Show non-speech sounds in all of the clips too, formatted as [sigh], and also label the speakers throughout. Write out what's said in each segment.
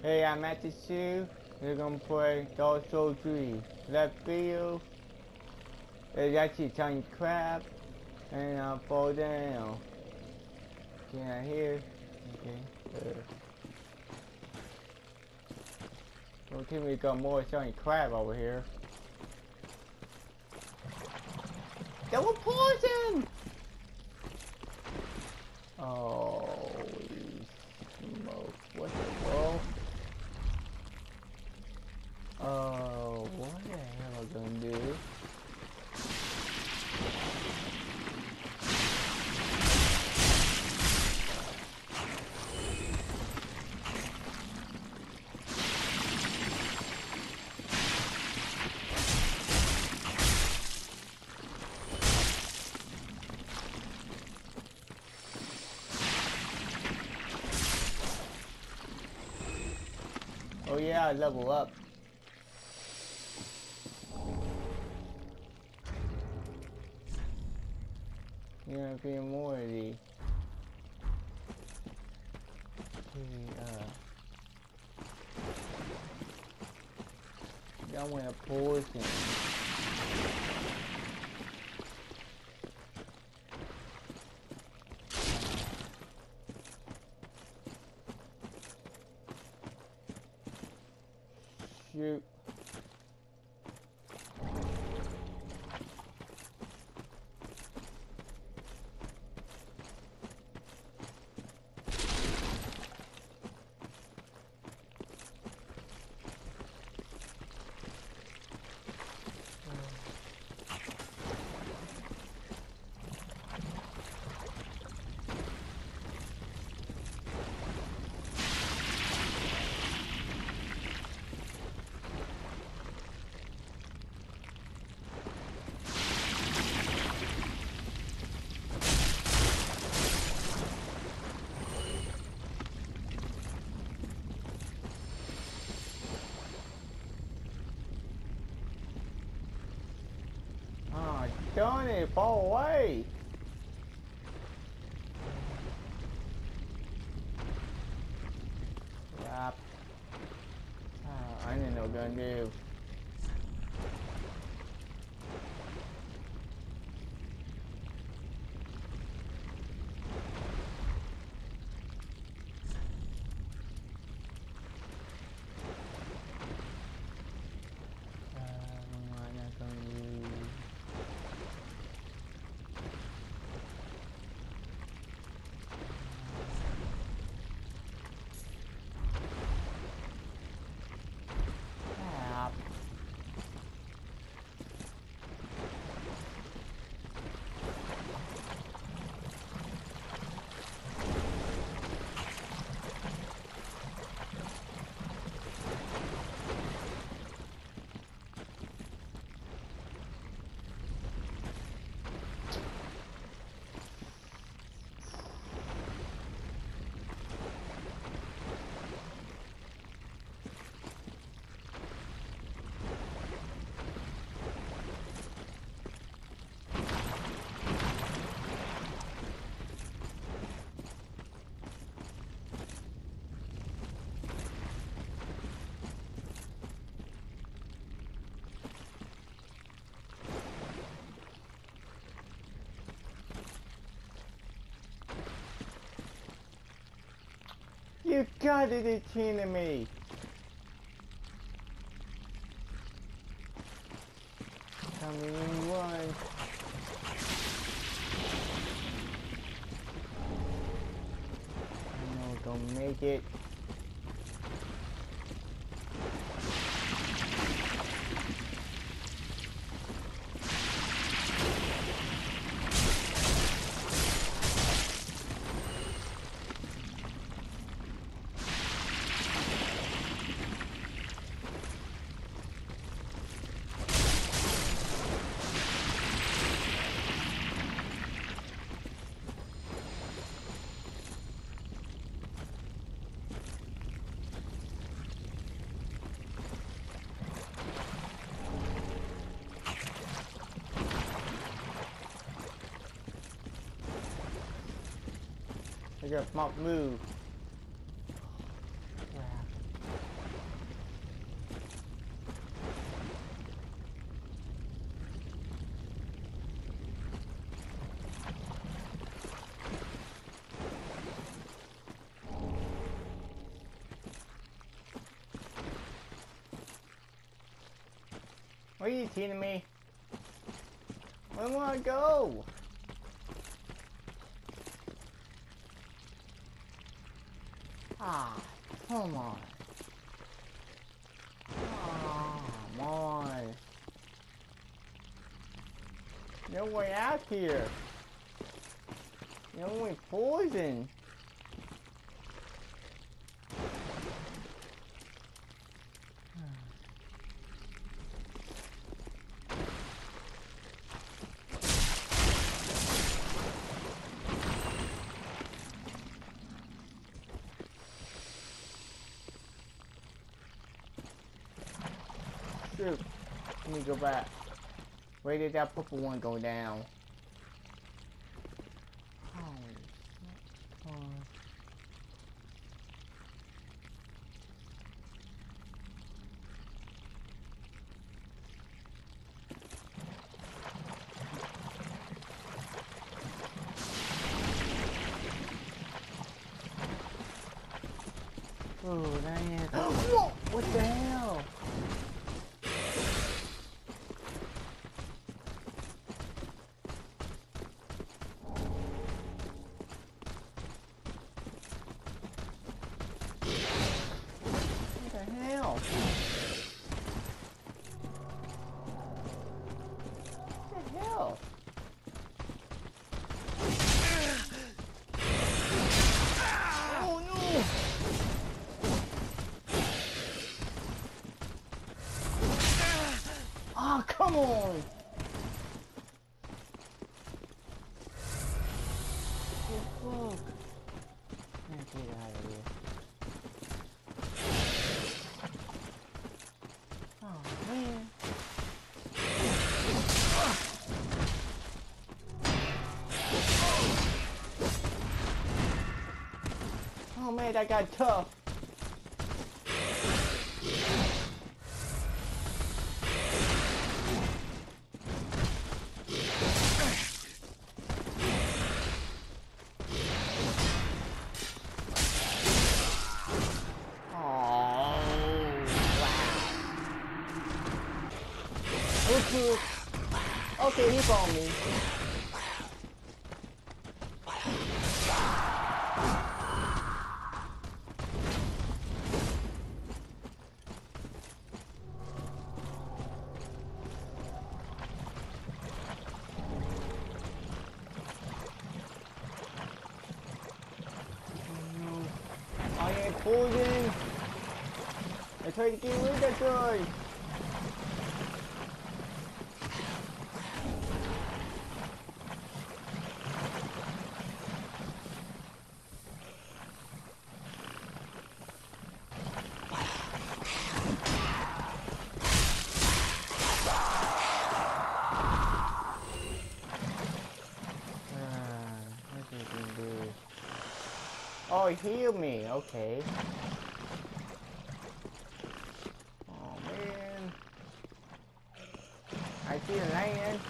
Speaker 1: Hey, I'm at the zoo. We're gonna play Dark Souls 3. Left field. is actually tiny crap, and I'll fall down. Can I hear? Okay. Don't tell me we got more shiny crab over here. Double poison! Oh, smoke. What the world? Oh, what the hell am I gonna do? Oh yeah, I level up. Yeah, be more of the the uh y'all want to poison. Shoot. Ah, fall away. Crap. Ah, I didn't know what gonna do. Uh, what am I gonna do? Crap. You gotta be kidding me! Coming in one. Don't make it. You got come on, move. What are you kidding me? Where do I go? Ah, come on. Come on. No way out here. No way poison. Me go back. Where did that purple one go down? Oh. Oh. [gasps] Whoa! What the hell? What the hell? What the hell? Oh no! On! Oh. Oh man, that got tough. Okay, he found me. I ain't poison. I tried to get rid of that guy. Ah, what did he do? Heal me. Okay. Oh man. I see the land.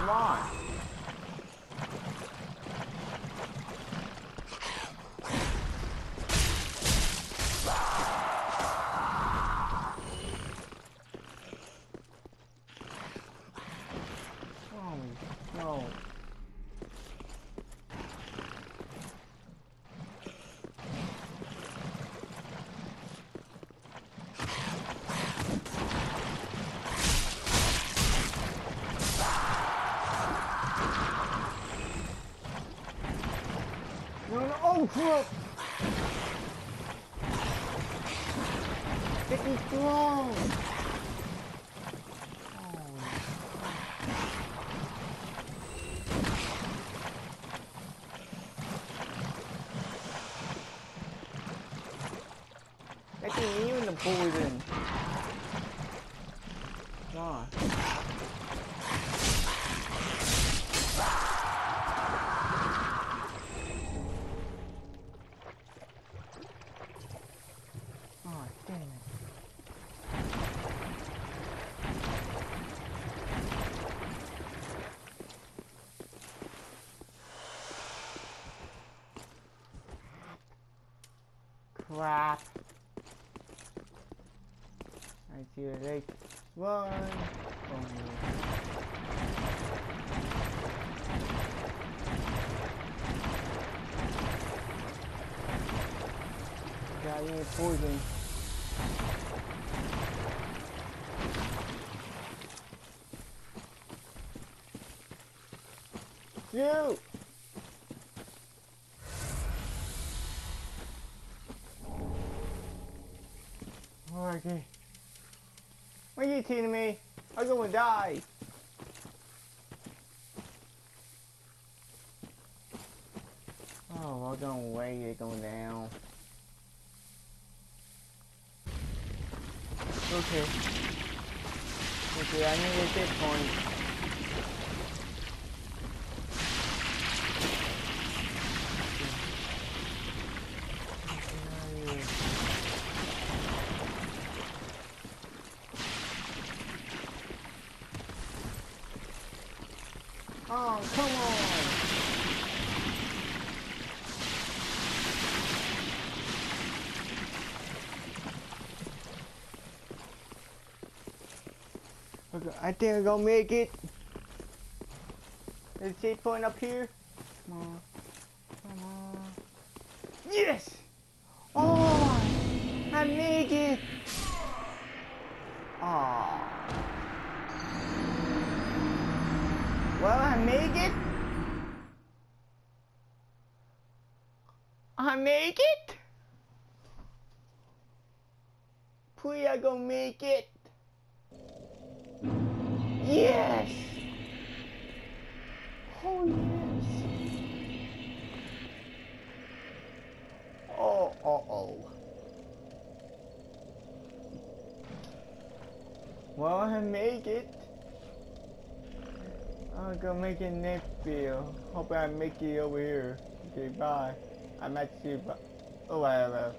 Speaker 1: Come on. Oh no. Crap! Get me strong! Getting me in the. Come crap. I see you right One. Oh, poison. You! You teasing me? I'm gonna die. Oh, I'm gonna wait it going down. Okay. Okay, I need a hit point. Oh, come on! Okay, I think I'm gonna make it. Is it point up here? Come on. Come on. Yes! Oh! I made it! Oh. Well, I made it. I make it. Please, I gonna make it. Yes. Oh yes. Oh, oh, oh. Well, I make it. I'm gonna make it next video. Hope I make it over here. Okay, bye. I'm you. Oh, whatever.